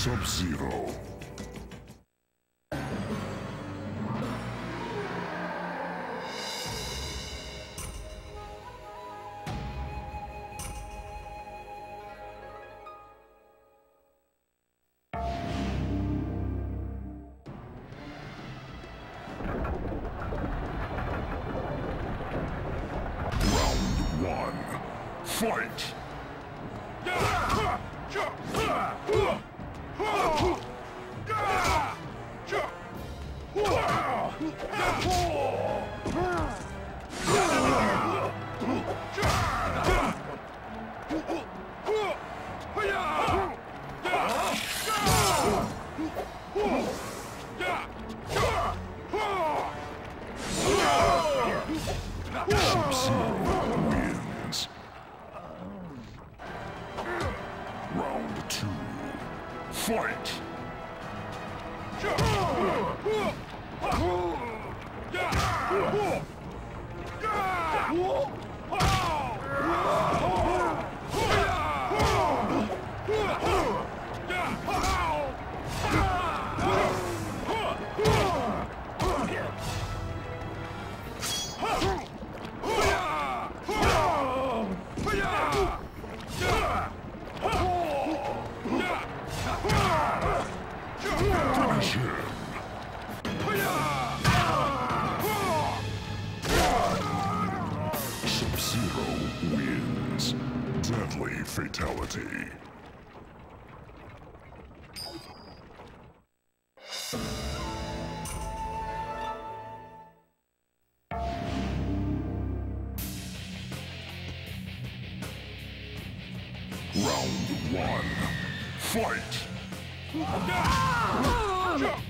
Sub-Zero. Round one. Fight! Sub-Zero wins. Round two. Fight! Wins. Deadly fatality. Round one. Fight! Oh,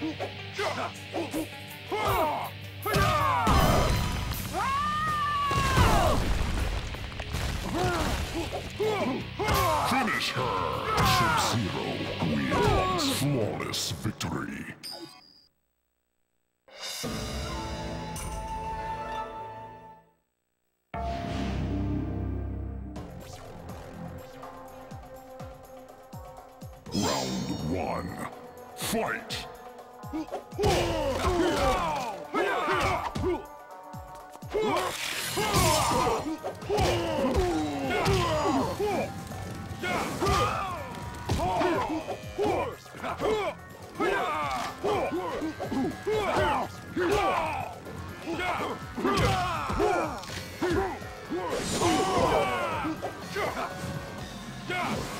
Finish her! Sub-Zero wins. Flawless victory. Round one. Fight! Jax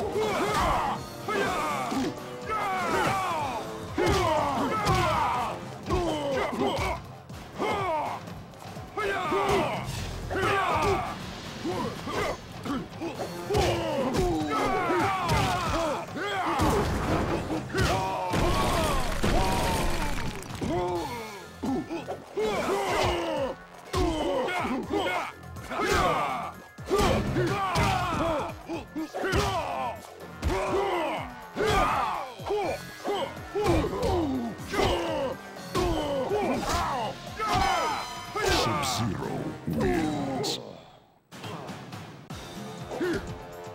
Sub-Zero wins.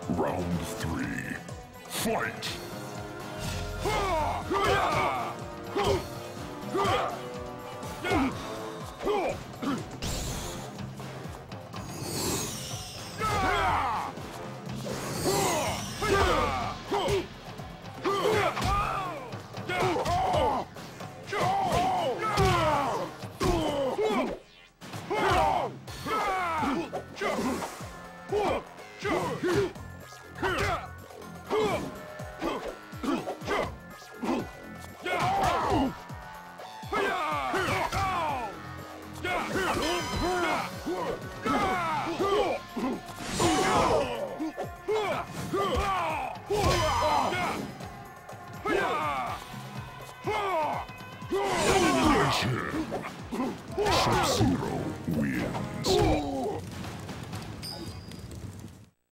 Round three, fight! Wins.